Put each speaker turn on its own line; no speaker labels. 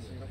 ですね。